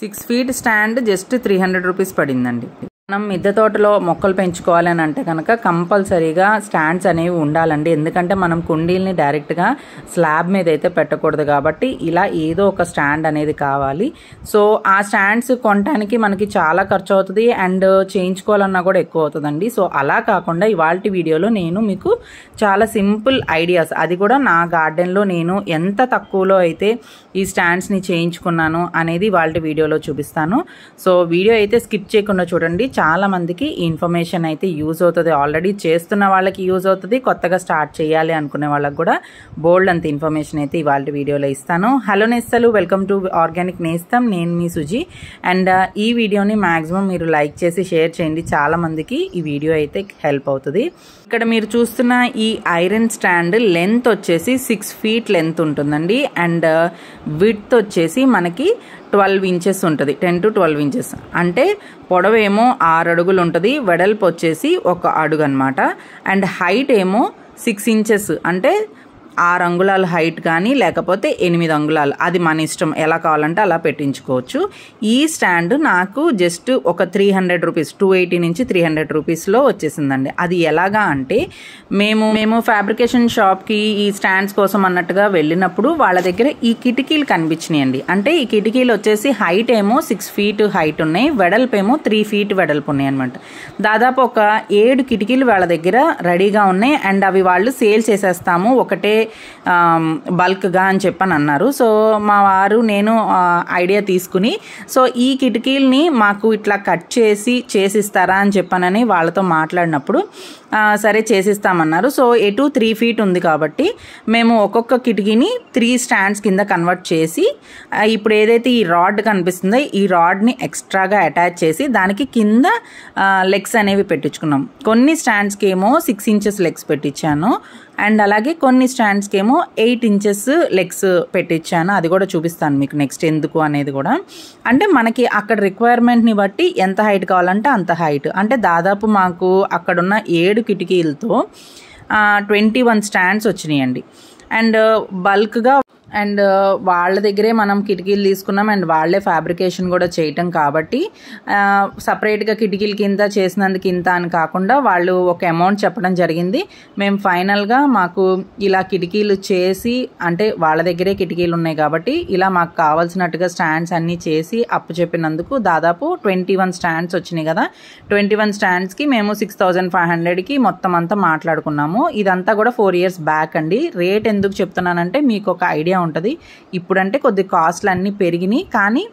Six feet stand just three hundred rupees పడిందండి. మనం మిద్దె తోటలో మొక్కలు పెంచుకోవాలని అంటే కనుక కంపల్సరీగా స్టాండ్స్ అనేవి ఉండాలండి. ఎందుకంటే మనం కుండీల్ని డైరెక్ట్గా స్లాబ్ మీద అయితే పెట్టకూడదు కాబట్టి ఇలా ఏదో ఒక స్టాండ్ అనేది కావాలి. సో ఆ స్టాండ్స్ కొనడానికి మనకి చాలా ఖర్చు అవుతుంది అండ్ చేయించుకోవాలన్నా కూడా ఎక్కువ అవుతుందండి. సో అలా కాకుండా ఇవాళ వీడియోలో నేను మీకు చాలా సింపుల్ ఐడియాస్ అది కూడా నా గార్డెన్లో నేను ఎంత తక్కువలో అయితే ఈ స్టాండ్స్ని చేయించుకున్నాను అనేది వాళ్ళ వీడియోలో చూపిస్తాను. సో వీడియో అయితే స్కిప్ చేయకుండా చూడండి. చాలామందికి ఈ ఇన్ఫర్మేషన్ అయితే యూజ్ అవుతుంది. ఆల్రెడీ చేస్తున్న వాళ్ళకి యూజ్ అవుతుంది. కొత్తగా స్టార్ట్ చేయాలి అనుకునే వాళ్ళకి కూడా బోల్డ్ అంత ఇన్ఫర్మేషన్ అయితే ఇవాళ వీడియోలో ఇస్తాను. హలో నేస్తలు వెల్కమ్ టు ఆర్గానిక్ నేస్తం నేను మీ సుజీ. అండ్ uh, ఈ వీడియోని మాక్సిమం మీరు లైక్ చేసి షేర్ చేయండి. చాలామందికి ఈ వీడియో అయితే హెల్ప్ అవుతుంది. ఇక్కడ మీరు చూస్తున్న ఈ ఐరన్ స్టాండ్ లెంత్ వచ్చేసి సిక్స్ ఫీట్ లెంత్ ఉంటుందండి. అండ్ విడ్త్ uh, వచ్చేసి మనకి ట్వెల్వ్ ఇంచెస్ ఉంటుంది. టెన్ టు ట్వెల్వ్ ఇంచెస్ అంటే పొడవేమో ఆరు అడుగులు ఉంటుంది. వెడల్పు వచ్చేసి ఒక అడుగు అనమాట అండ్ హైట్ ఏమో సిక్స్ ఇంచెస్ అంటే ఆరు అంగుళాల హైట్ కానీ లేకపోతే ఎనిమిది అంగుళాలు. అది మన ఇష్టం. ఎలా కావాలంటే అలా పెట్టించుకోవచ్చు. ఈ స్టాండ్ నాకు జస్ట్ ఒక three hundred rupees two eighty నుంచి త్రీ హండ్రెడ్ రూపీస్లో వచ్చేసిందండి. అది ఎలాగా అంటే మేము మేము ఫ్యాబ్రికేషన్ షాప్కి ఈ స్టాండ్స్ కోసం అన్నట్టుగా వెళ్ళినప్పుడు వాళ్ళ దగ్గర ఈ కిటికీలు కనిపించినాయండి. అంటే ఈ కిటికీలు వచ్చేసి హైట్ ఏమో సిక్స్ ఫీట్ హైట్ ఉన్నాయి వెడల్పు ఏమో త్రీ ఫీట్ వెడల్పు ఉన్నాయి అనమాట దాదాపు ఒక ఏడు కిటికీలు వాళ్ళ దగ్గర రెడీగా ఉన్నాయి. అండ్ అవి వాళ్ళు సేల్ చేసేస్తాము. ఒకటే బల్క్గా అని చెప్పని అన్నారు సో మా వారు నేను ఐడియా తీసుకుని సో ఈ కిటికీల్ని మాకు ఇట్లా కట్ చేసి చేసిస్తారా అని చెప్పనని వాళ్ళతో మాట్లాడినప్పుడు సరే చేసిస్తామన్నారు. సో ఎటు త్రీ ఫీట్ ఉంది కాబట్టి మేము ఒక్కొక్క కిటికీని త్రీ స్టాండ్స్ కింద కన్వర్ట్ చేసి ఇప్పుడు ఏదైతే ఈ రాడ్ కనిపిస్తుందో ఈ రాడ్ని ఎక్స్ట్రాగా అటాచ్ చేసి దానికి కింద లెగ్స్ అనేవి పెట్టించుకున్నాం. కొన్ని స్టాండ్స్కి ఏమో సిక్స్ ఇంచెస్ లెగ్స్ పెట్టించాను. అండ్ అలాగే కొన్ని స్టాండ్స్కి ఏమో ఎయిట్ ఇంచెస్ లెగ్స్ పెట్టించాను. అది కూడా చూపిస్తాను మీకు నెక్స్ట్ ఎందుకు అనేది కూడా. అంటే మనకి అక్కడ రిక్వైర్మెంట్ని బట్టి ఎంత హైట్ కావాలంటే అంత హైట్ అంటే దాదాపు మాకు అక్కడున్న ఏడు కిటికీలతో ట్వంటీ వన్ స్టాండ్స్ వచ్చినాయండి. అండ్ బల్క్గా uh, అండ్ వాళ్ళ దగ్గరే మనం కిటికీలు తీసుకున్నాం అండ్ వాళ్ళే ఫ్యాబ్రికేషన్ కూడా చేయటం కాబట్టి సపరేట్గా కిటికీల కింద చేసినందుకు ఇంత అని కాకుండా వాళ్ళు ఒక అమౌంట్ చెప్పడం జరిగింది. మేము ఫైనల్గా మాకు ఇలా కిటికీలు చేసి అంటే వాళ్ళ దగ్గరే కిటికీలు ఉన్నాయి కాబట్టి ఇలా మాకు కావాల్సినట్టుగా స్టాండ్స్ అన్నీ చేసి అప్పు చెప్పినందుకు దాదాపు ట్వంటీ వన్ స్టాండ్స్ వచ్చినాయి కదా. ట్వంటీ వన్ స్టాండ్స్కి మేము సిక్స్ థౌజండ్ ఫైవ్ హండ్రెడ్కి మొత్తం అంతా మాట్లాడుకున్నాము. ఇదంతా కూడా ఫోర్ ఇయర్స్ బ్యాక్ అండి. రేట్ ఎందుకు చెప్తున్నానంటే మీకు ఒక ఐడియా ఉంటుంది. ఇప్పుడంటే కొద్ది కాస్ట్లు అన్నీ పెరిగినాయి. కానీ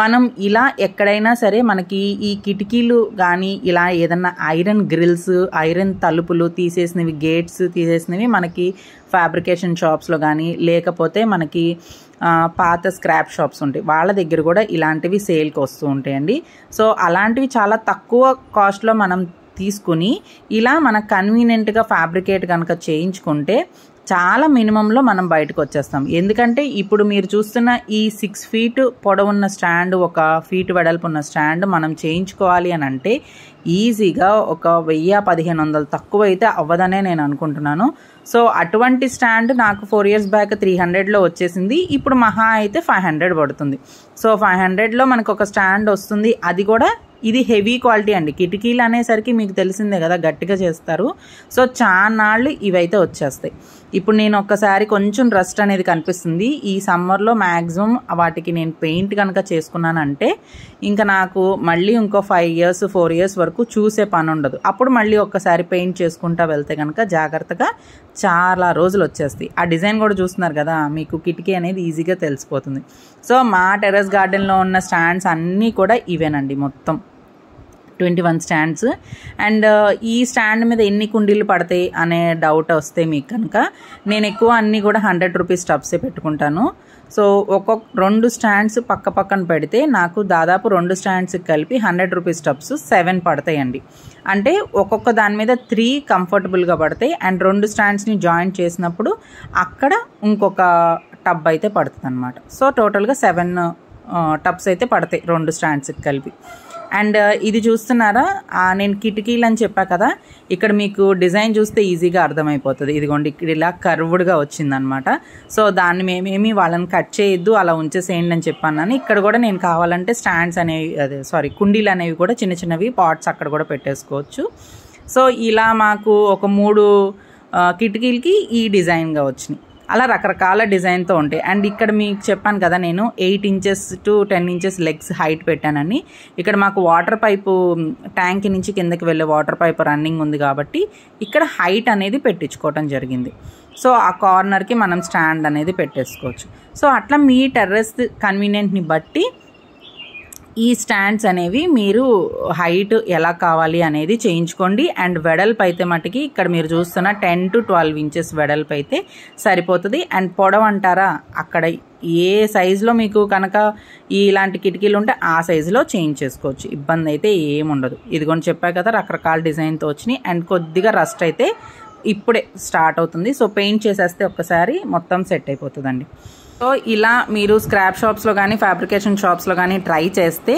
మనం ఇలా ఎక్కడైనా సరే మనకి ఈ కిటికీలు కానీ ఇలా ఏదన్నా ఐరన్ గ్రిల్స్ ఐరన్ తలుపులు తీసేసినవి గేట్స్ తీసేసినవి మనకి ఫ్యాబ్రికేషన్ షాప్స్లో కానీ లేకపోతే మనకి పాత స్క్రాప్ షాప్స్ ఉంటాయి. వాళ్ళ దగ్గర కూడా ఇలాంటివి సేల్కి వస్తూ ఉంటాయండి. సో అలాంటివి చాలా తక్కువ కాస్ట్లో మనం తీసుకుని ఇలా మన కన్వీనియంట్గా ఫ్యాబ్రికేట్ కనుక చేయించుకుంటే చాలా మినిమంలో మనం బయటకు వచ్చేస్తాం ఎందుకంటే ఇప్పుడు మీరు చూస్తున్న ఈ సిక్స్ ఫీట్ పొడవున్న స్టాండ్ ఒక ఫీట్ వెడల్పు ఉన్న స్టాండ్ మనం చేయించుకోవాలి అని అంటే ఈజీగా ఒక వెయ్యి పదిహేను వందలు తక్కువ అయితే అవ్వదనే నేను అనుకుంటున్నాను. సో అటువంటి స్టాండ్ నాకు ఫోర్ ఇయర్స్ బ్యాక్ త్రీ హండ్రెడ్లో వచ్చేసింది. ఇప్పుడు మహా అయితే ఫైవ్ హండ్రెడ్ పడుతుంది. సో ఫైవ్ హండ్రెడ్లో మనకు ఒక స్టాండ్ వస్తుంది. అది కూడా ఇది హెవీ క్వాలిటీ అండి. కిటికీలు అనేసరికి మీకు తెలిసిందే కదా గట్టిగా చేస్తారు. సో చాన్నాళ్ళు ఇవైతే వచ్చేస్తాయి. ఇప్పుడు నేను ఒక్కసారి కొంచెం రస్ట్ అనేది కనిపిస్తుంది. ఈ సమ్మర్లో మ్యాక్సిమం వాటికి నేను పెయింట్ కనుక చేసుకున్నానంటే ఇంకా నాకు మళ్ళీ ఇంకో ఫైవ్ ఇయర్స్ ఫోర్ ఇయర్స్ వరకు చూసే పని ఉండదు. అప్పుడు మళ్ళీ ఒక్కసారి పెయింట్ చేసుకుంటా వెళ్తే కనుక జాగ్రత్తగా చాలా రోజులు వచ్చేస్తాయి. ఆ డిజైన్ కూడా చూస్తున్నారు కదా మీకు కిటికీ అనేది ఈజీగా తెలిసిపోతుంది. సో మా టెర్రస్ గార్డెన్లో ఉన్న స్టాండ్స్ అన్నీ కూడా ఇవేనండి మొత్తం. Twenty one stands. అండ్ ఈ స్టాండ్ మీద ఎన్ని కుండీలు పడతాయి అనే డౌట్ వస్తే మీకు కనుక నేను ఎక్కువ అన్నీ కూడా హండ్రెడ్ రూపీస్ టబ్సే పెట్టుకుంటాను. సో ఒక్కొక్క రెండు స్టాండ్స్ పక్క పక్కన పెడితే నాకు దాదాపు రెండు స్టాండ్స్ కలిపి హండ్రెడ్ రూపీస్ టబ్స్ సెవెన్ పడతాయండి. అంటే ఒక్కొక్క దాని మీద త్రీ కంఫర్టబుల్గా పడతాయి. అండ్ రెండు స్టాండ్స్ని జాయింట్ చేసినప్పుడు అక్కడ ఇంకొక టబ్ అయితే పడుతుంది అనమాట సో టోటల్గా సెవెన్ టబ్స్ అయితే పడతాయి రెండు స్టాండ్స్కి కలిపి. అండ్ uh, ఇది చూస్తున్నారా? నేను కిటికీలు అని చెప్పా కదా ఇక్కడ మీకు డిజైన్ చూస్తే ఈజీగా అర్థమైపోతుంది. ఇదిగోండి ఇక్కడ ఇలా కర్వ్డ్గా వచ్చిందనమాట. సో దాన్ని మేమేమి వాళ్ళని కట్ చేయొద్దు అలా ఉంచేసేయండి అని చెప్పాను ఇక్కడ కూడా నేను కావాలంటే స్టాండ్స్ అనేవి అదే సారీ కుండీలు అనేవి కూడా చిన్న చిన్నవి పాట్స్ అక్కడ కూడా పెట్టేసుకోవచ్చు. సో ఇలా మాకు ఒక మూడు uh, కిటికీలకి ఈ డిజైన్గా వచ్చినాయి. అలా రకరకాల డిజైన్తో ఉంటాయి. అండ్ ఇక్కడ మీకు చెప్పాను కదా నేను eight inches to ten inches legs height పెట్టానని. ఇక్కడ మాకు వాటర్ పైపు ట్యాంక్ నుంచి కిందకి వెళ్ళే వాటర్ పైపు రన్నింగ్ ఉంది కాబట్టి ఇక్కడ హైట్ అనేది పెట్టించుకోవటం జరిగింది. సో ఆ కార్నర్కి మనం స్టాండ్ అనేది పెట్టేసుకోవచ్చు. సో అట్లా మీ టెర్రస్ కన్వీనియంట్ని బట్టి ఈ స్టాండ్స్ అనేవి మీరు హైట్ ఎలా కావాలి అనేది చేయించుకోండి. అండ్ వెడల్పు అయితే మటుకి ఇక్కడ మీరు చూస్తున్న టెన్ టు ట్వెల్వ్ ఇంచెస్ వెడల్పు అయితే సరిపోతుంది. అండ్ పొడవు అంటారా? అక్కడ ఏ సైజులో మీకు కనుక ఇలాంటి కిటికీలు ఉంటే ఆ సైజులో చేంజ్ చేసుకోవచ్చు. ఇబ్బంది అయితే ఏముండదు ఇదిగోని చెప్పా కదా రకరకాల డిజైన్తో వచ్చినాయి. అండ్ కొద్దిగా రస్ట్ అయితే ఇప్పుడే స్టార్ట్ అవుతుంది. సో పెయింట్ చేసేస్తే ఒక్కసారి మొత్తం సెట్ అయిపోతుందండి. సో ఇలా మీరు స్క్రాప్ షాప్స్లో కానీ ఫ్యాబ్రికేషన్ షాప్స్లో కానీ ట్రై చేస్తే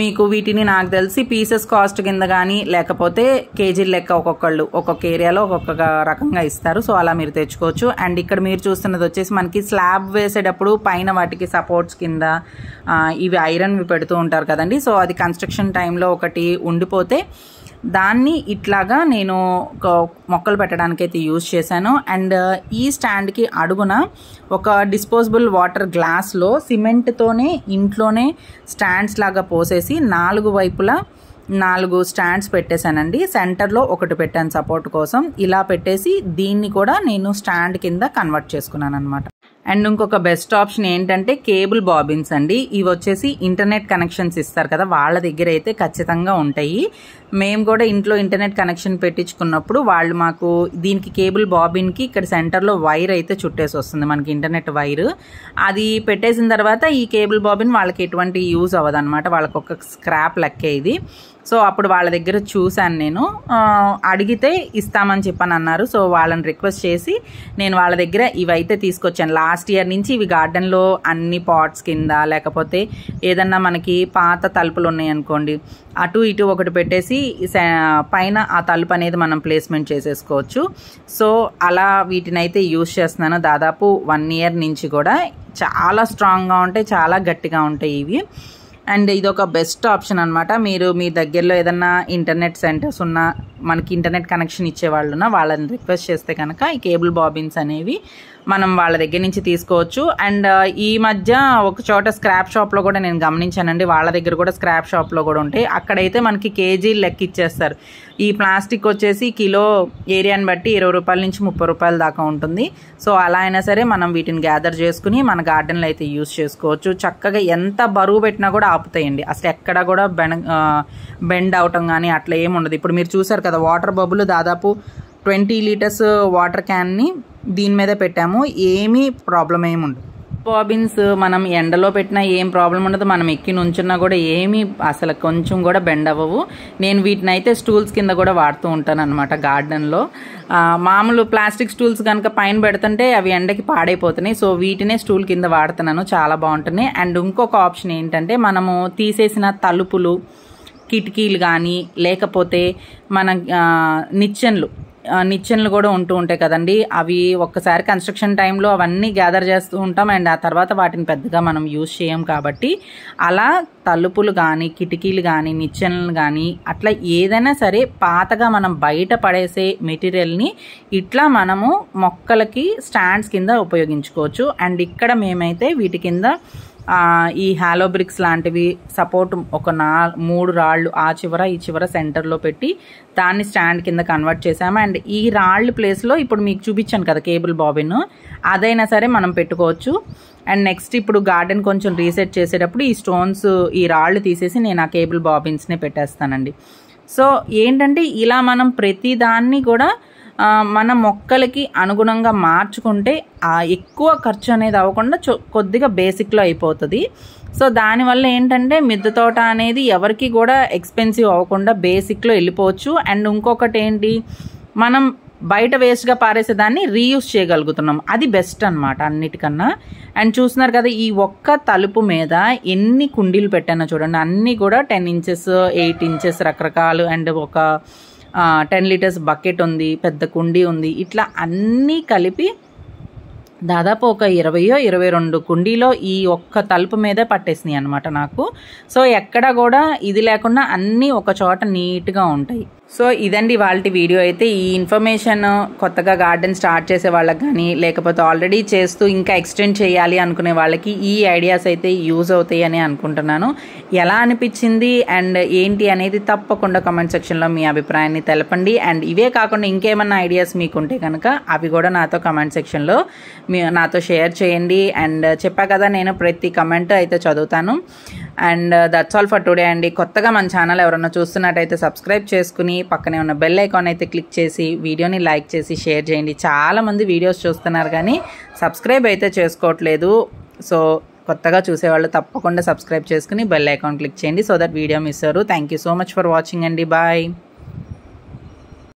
మీకు వీటిని నాకు తెలిసి పీసెస్ కాస్ట్ కింద కానీ లేకపోతే కేజీ లెక్క ఒక్కొక్కళ్ళు ఒక్కొక్క ఏరియాలో ఒక్కొక్క రకంగా ఇస్తారు. సో అలా మీరు తెచ్చుకోవచ్చు. అండ్ ఇక్కడ మీరు చూస్తున్నది వచ్చేసి మనకి స్లాబ్ వేసేటప్పుడు పైన వాటికి సపోర్ట్స్ కింద ఇవి ఐరన్ పెడుతూ ఉంటారు కదండి. సో అది కన్స్ట్రక్షన్ టైంలో ఒకటి ఉండిపోతే దాన్ని ఇట్లాగా నేను ఒక మొక్కలు పెట్టడానికైతే యూజ్ చేశాను. అండ్ ఈ స్టాండ్కి అడుగున ఒక డిస్పోజబుల్ వాటర్ గ్లాస్లో సిమెంట్తోనే ఇంట్లోనే స్టాండ్స్ లాగా పోసేసి నాలుగు వైపులా నాలుగు స్టాండ్స్ పెట్టేశానండి. సెంటర్లో ఒకటి పెట్టాను సపోర్ట్ కోసం. ఇలా పెట్టేసి దీన్ని కూడా నేను స్టాండ్ కింద కన్వర్ట్ చేసుకున్నాను అనమాట అండ్ ఇంకొక బెస్ట్ ఆప్షన్ ఏంటంటే కేబుల్ బాబిన్స్ అండి. ఇవి వచ్చేసి ఇంటర్నెట్ కనెక్షన్స్ ఇస్తారు కదా వాళ్ళ దగ్గర అయితే ఖచ్చితంగా ఉంటాయి. మేము కూడా ఇంట్లో ఇంటర్నెట్ కనెక్షన్ పెట్టించుకున్నప్పుడు వాళ్ళు మాకు దీనికి కేబుల్ బాబిన్కి ఇక్కడ సెంటర్లో వైర్ అయితే చుట్టేసి వస్తుంది మనకి ఇంటర్నెట్ వైర్. అది పెట్టేసిన తర్వాత ఈ కేబుల్ బాబిన్ వాళ్ళకి ఎటువంటి యూజ్ అవ్వదు అనమాట వాళ్ళకి ఒక స్క్రాప్ లెక్కే ఇది. సో అప్పుడు వాళ్ళ దగ్గర చూశాను నేను. అడిగితే ఇస్తామని చెప్పని అన్నారు సో వాళ్ళని రిక్వెస్ట్ చేసి నేను వాళ్ళ దగ్గర ఇవైతే తీసుకొచ్చాను. లాస్ట్ ఇయర్ నుంచి ఇవి గార్డెన్లో అన్ని పాట్స్ కింద లేకపోతే ఏదన్నా మనకి పాత తలుపులు ఉన్నాయనుకోండి అటు ఇటు ఒకటి పెట్టేసి పైన ఆ తలుపు అనేది మనం ప్లేస్మెంట్ చేసేసుకోవచ్చు. సో అలా వీటిని అయితే యూస్ చేస్తున్నాను. దాదాపు వన్ ఇయర్ నుంచి కూడా. చాలా స్ట్రాంగ్గా ఉంటాయి చాలా గట్టిగా ఉంటాయి ఇవి. అండ్ ఇది ఒక బెస్ట్ ఆప్షన్ అనమాట మీరు మీ దగ్గరలో ఏదన్నా ఇంటర్నెట్ సెంటర్స్ ఉన్న మనకి ఇంటర్నెట్ కనెక్షన్ ఇచ్చే వాళ్ళు వాళ్ళని రిక్వెస్ట్ చేస్తే కనుక ఈ కేబుల్ బాబిన్స్ అనేవి మనం వాళ్ళ దగ్గర నుంచి తీసుకోవచ్చు. అండ్ ఈ మధ్య ఒక చోట స్క్రాప్ షాప్లో కూడా నేను గమనించానండి. వాళ్ళ దగ్గర కూడా స్క్రాప్ షాప్లో కూడా ఉంటాయి. అక్కడైతే మనకి కేజీ లెక్క ఇచ్చేస్తారు. ఈ ప్లాస్టిక్ వచ్చేసి కిలో ఏరియాని బట్టి ఇరవై రూపాయల నుంచి ముప్పై రూపాయల దాకా ఉంటుంది. సో అలా అయినా సరే మనం వీటిని గ్యాదర్ చేసుకుని మన గార్డెన్లో అయితే యూస్ చేసుకోవచ్చు. చక్కగా ఎంత బరువు పెట్టినా కూడా ఆపుతాయండి. అసలు ఎక్కడ కూడా బెండ్ బెండ్ అవటం కానీ అట్లా ఏమి ఉండదు. ఇప్పుడు మీరు చూసారు కదా వాటర్ బబుల్ దాదాపు ట్వంటీ లీటర్స్ వాటర్ క్యాన్ని దీని మీద పెట్టాము. ఏమీ ప్రాబ్లం ఏమి ఉండదు. బాబిన్స్ మనం ఎండలో పెట్టినా ఏం ప్రాబ్లం ఉండదు. మనం ఎక్కి నుంచున్నా కూడా ఏమీ అసలు కొంచెం కూడా బెండ్ అవ్వవు. నేను వీటిని అయితే స్టూల్స్ కింద కూడా వాడుతూ ఉంటాను అనమాట గార్డెన్లో మామూలు ప్లాస్టిక్ స్టూల్స్ కనుక పైన పెడుతుంటే అవి ఎండకి పాడైపోతున్నాయి. సో వీటినే స్టూల్ కింద వాడుతున్నాను. చాలా బాగుంటున్నాయి. అండ్ ఇంకొక ఆప్షన్ ఏంటంటే మనము తీసేసిన తలుపులు కిటికీలు కానీ లేకపోతే మన నిచ్చెన్లు నిచ్చెనలు కూడా ఉంటూ ఉంటాయి కదండి. అవి ఒక్కసారి కన్స్ట్రక్షన్ టైంలో అవన్నీ గ్యాదర్ చేస్తూ ఉంటాం. అండ్ ఆ తర్వాత వాటిని పెద్దగా మనం యూజ్ చేయం కాబట్టి అలా తలుపులు కానీ కిటికీలు కానీ నిచ్చెనలు కానీ అట్లా ఏదైనా సరే పాతగా మనం బయట పడేసే మెటీరియల్ని ఇట్లా మనము మొక్కలకి స్టాండ్స్ కింద ఉపయోగించుకోవచ్చు. అండ్ ఇక్కడ మేమైతే వీటి కింద ఈ హాలో బ్రిక్స్ లాంటివి సపోర్ట్ ఒక నా మూడు రాళ్ళు ఆ చివర ఈ చివర సెంటర్లో పెట్టి దాన్ని స్టాండ్ కింద కన్వర్ట్ చేసాము అండ్ ఈ రాళ్ళు ప్లేస్లో ఇప్పుడు మీకు చూపించాను కదా కేబుల్ బాబిన్ అదైనా సరే మనం పెట్టుకోవచ్చు. అండ్ నెక్స్ట్ ఇప్పుడు గార్డెన్ కొంచెం రీసెట్ చేసేటప్పుడు ఈ స్టోన్స్ ఈ రాళ్ళు తీసేసి నేను ఆ కేబుల్ బాబిన్స్నే పెట్టేస్తానండి. సో ఏంటంటే ఇలా మనం ప్రతి దాన్ని కూడా మన మొక్కలకి అనుగుణంగా మార్చుకుంటే ఆ ఎక్కువ ఖర్చు అనేది అవ్వకుండా కొద్దిగా బేసిక్లో అయిపోతుంది. సో దానివల్ల ఏంటంటే మిద్దె తోట అనేది ఎవరికి కూడా ఎక్స్పెన్సివ్ అవ్వకుండా బేసిక్లో వెళ్ళిపోవచ్చు. అండ్ ఇంకొకటి ఏంటి? మనం బయట వేస్ట్గా పారేసేదాన్ని రీయూస్ చేయగలుగుతున్నాం. అది బెస్ట్ అనమాట అన్నిటికన్నా. అండ్ చూస్తున్నారు కదా ఈ ఒక్క తలుపు మీద ఎన్ని కుండీలు పెట్టానో చూడండి. అన్నీ కూడా టెన్ ఇంచెస్ ఎయిట్ ఇంచెస్ రకరకాలు అండ్ ఒక టెన్ లీటర్స్ బకెట్ ఉంది పెద్ద కుండీ ఉంది. ఇట్లా అన్నీ కలిపి దాదాపు ఒక ఇరవయో ఇరవై రెండు కుండీలో ఈ ఒక్క తలుపు మీదే పట్టేసినాయి అనమాట నాకు. సో ఎక్కడ కూడా ఇది లేకుండా అన్నీ ఒక చోట నీట్గా ఉంటాయి. సో ఇదండి వాళ్ళ వీడియో. అయితే ఈ ఇన్ఫర్మేషన్ కొత్తగా గార్డెన్ స్టార్ట్ చేసే వాళ్ళకి కానీ లేకపోతే ఆల్రెడీ చేస్తూ ఇంకా ఎక్స్టెండ్ చేయాలి అనుకునే వాళ్ళకి ఈ ఐడియాస్ అయితే యూజ్ అవుతాయి అని అనుకుంటున్నాను. ఎలా అనిపించింది అండ్ ఏంటి అనేది తప్పకుండా కమెంట్ సెక్షన్లో మీ అభిప్రాయాన్ని తెలపండి. అండ్ ఇవే కాకుండా ఇంకేమన్నా ఐడియాస్ మీకుంటే కనుక అవి కూడా నాతో కమెంట్ సెక్షన్లో మీ నాతో షేర్ చేయండి. అండ్ చెప్పా కదా నేను ప్రతి కమెంట్ అయితే చదువుతాను. And that's all for today అండి. కొత్తగా మన ఛానల్ ఎవరన్నా చూస్తున్నట్టయితే సబ్స్క్రైబ్ చేసుకుని పక్కనే ఉన్న బెల్ ఐకాన్ అయితే క్లిక్ చేసి వీడియోని లైక్ చేసి షేర్ చేయండి. చాలామంది వీడియోస్ చూస్తున్నారు కానీ సబ్స్క్రైబ్ అయితే చేసుకోవట్లేదు. సో కొత్తగా చూసేవాళ్ళు తప్పకుండా సబ్స్క్రైబ్ చేసుకుని బెల్ ఐకాన్ క్లిక్ చేయండి. సో దట్ వీడియో మిస్ అవ్వరు. Thank you so much for watching అండి. బాయ్